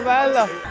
Bella! Ho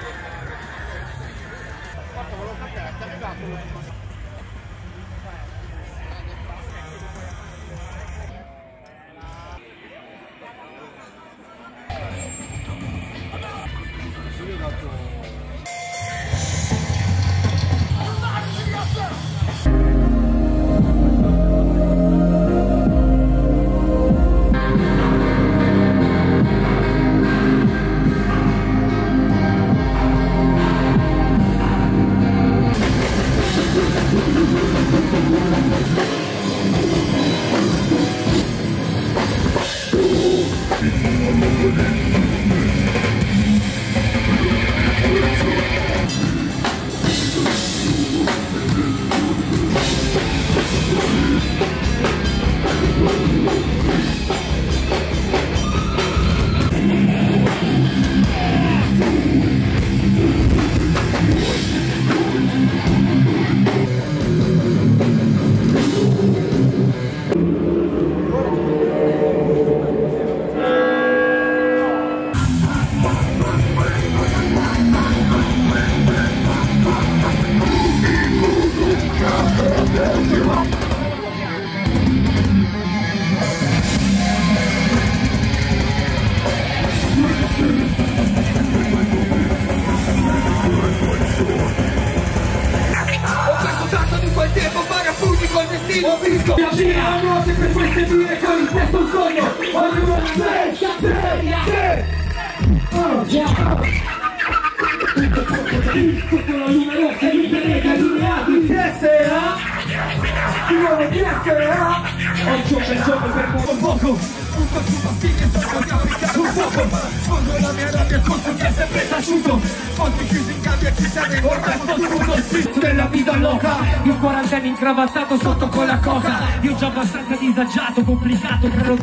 Di nuovo TSA Oggi ho pensato per poco poco un po' più pastiglie sotto di applicare un fuoco Sfondo la mia rabbia contro chi è sempre taciuto Ponti chiusi in e chi serve ormai fottuto Il della vita loca Io quarantenne incravattato sotto con la coca Io già abbastanza disagiato, complicato per lo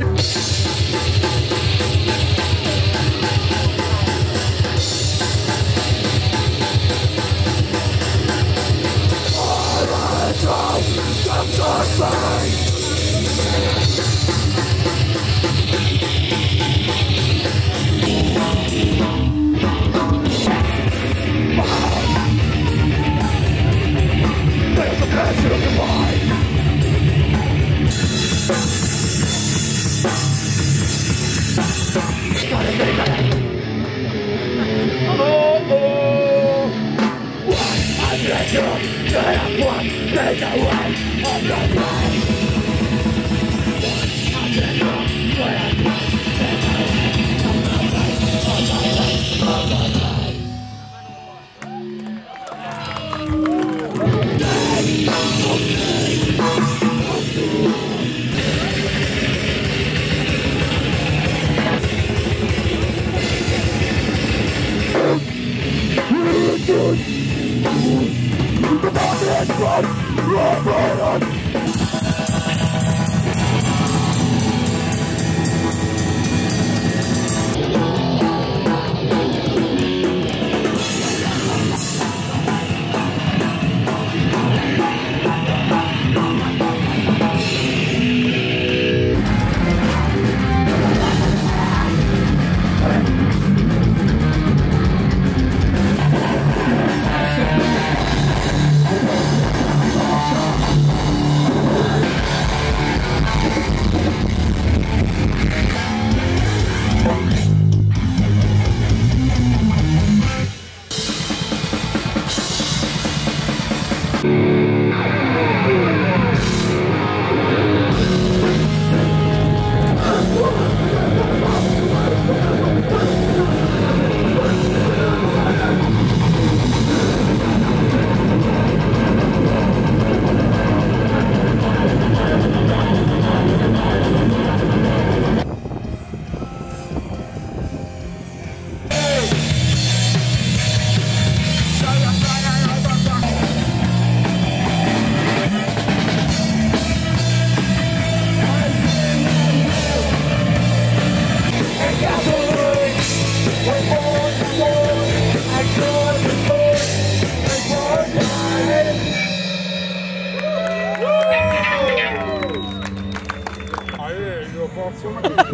so much.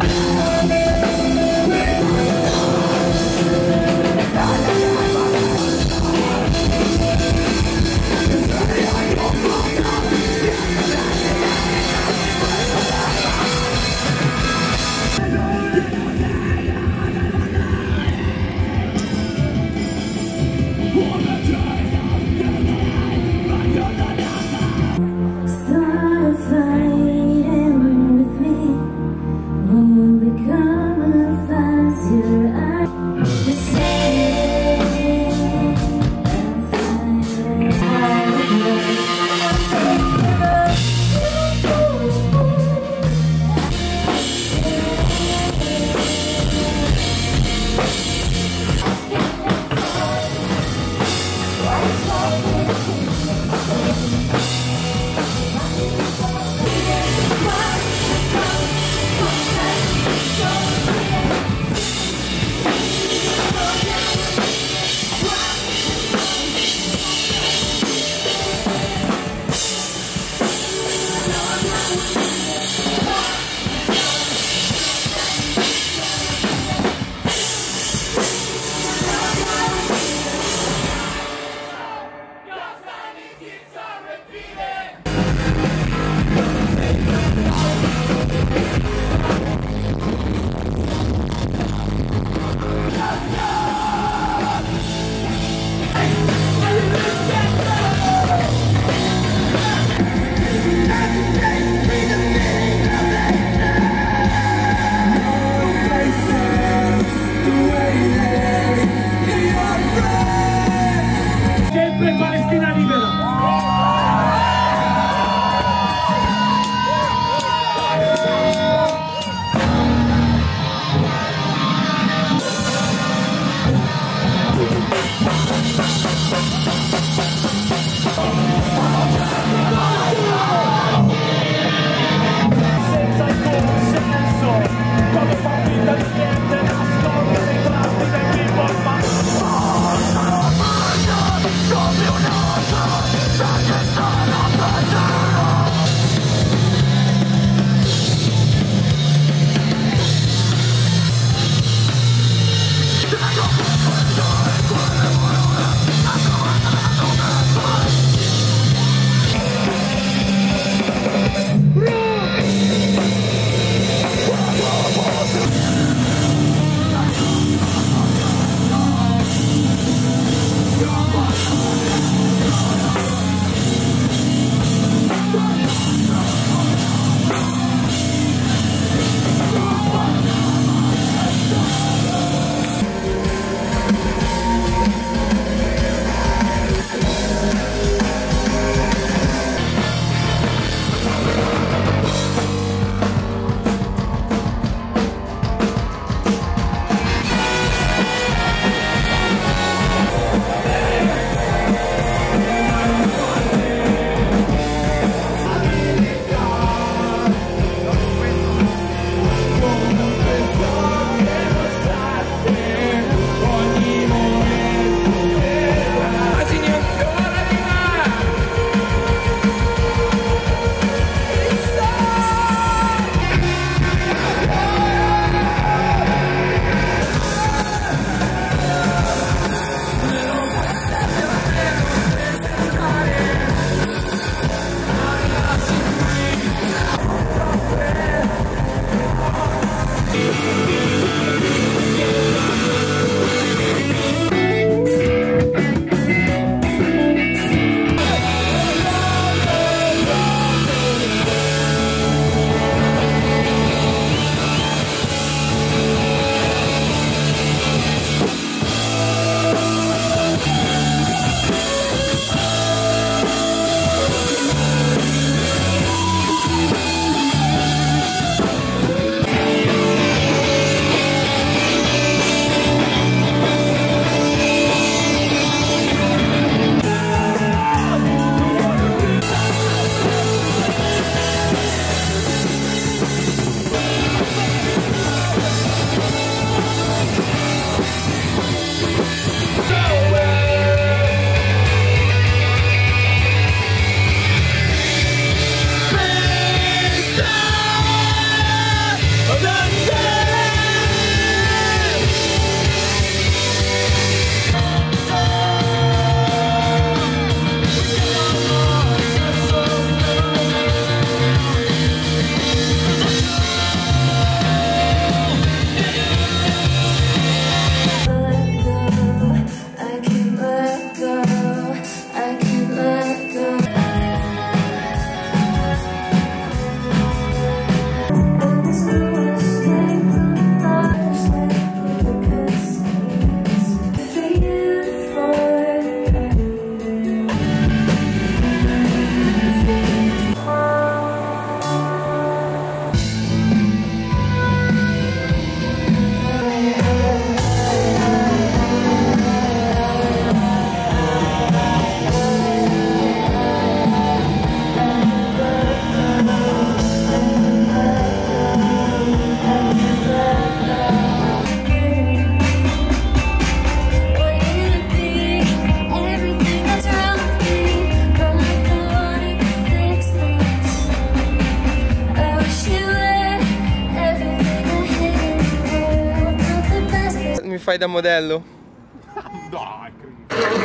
fai da modello?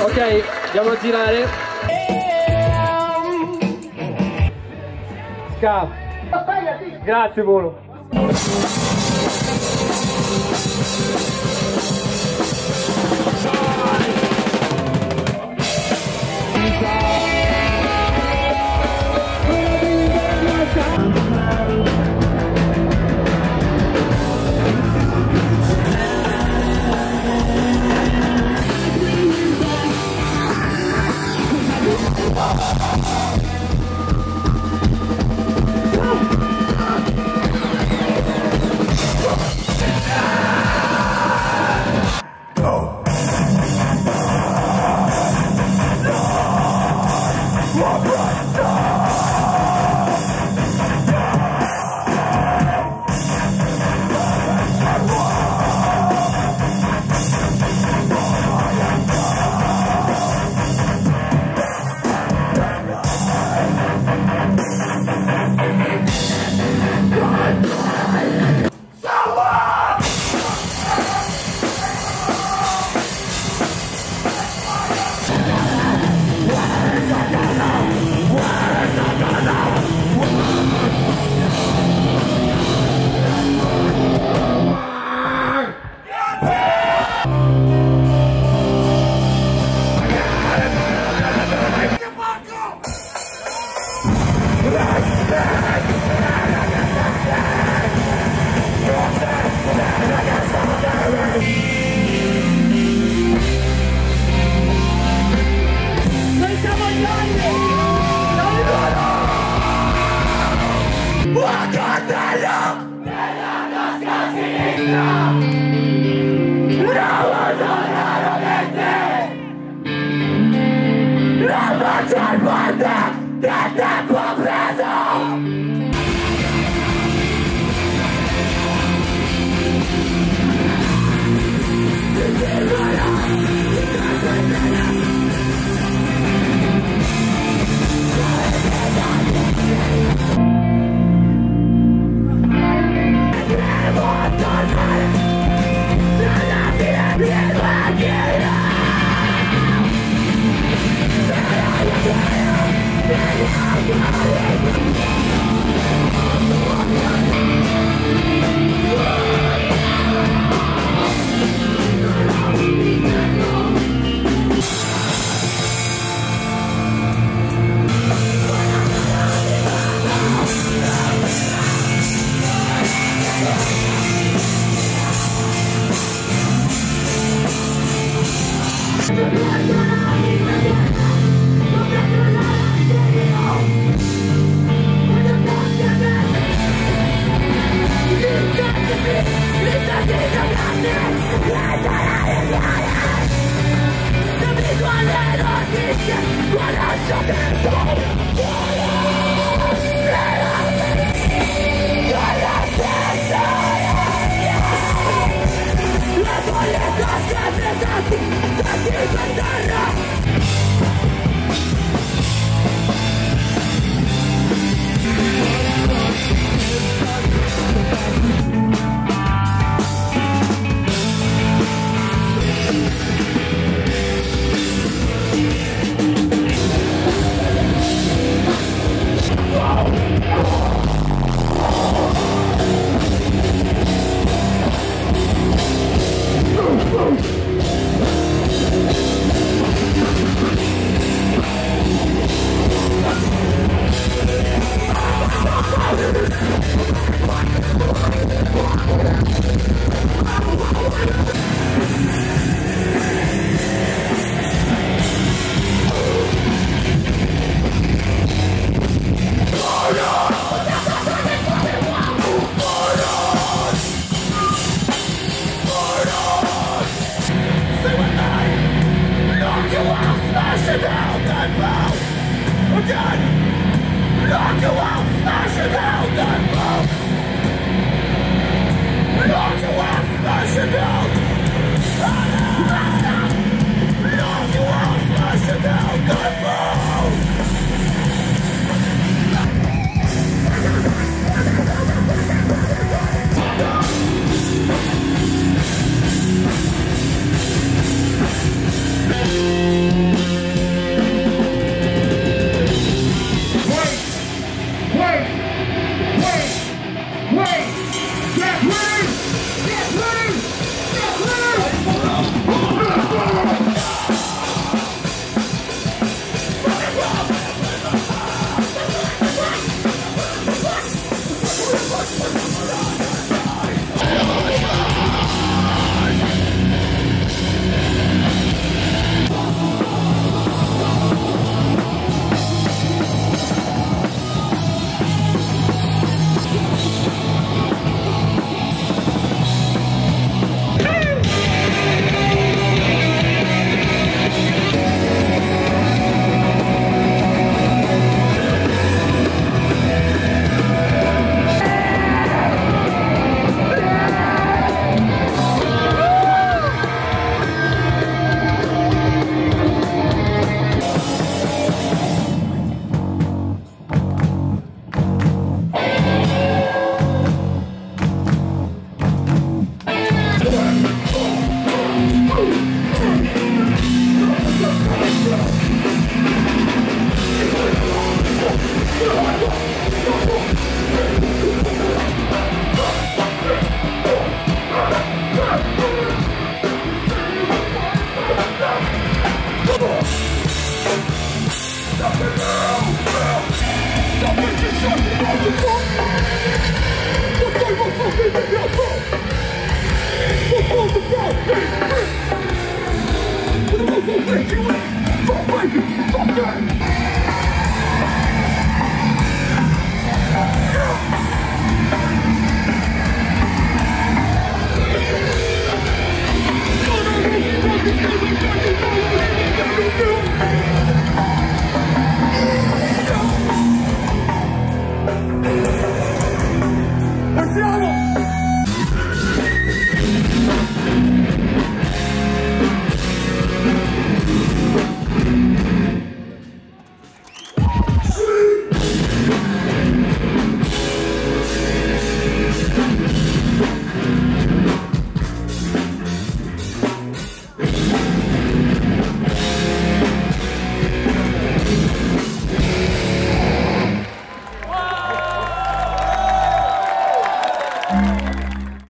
ok, andiamo a girare. Scap. Grazie Volo. Ah!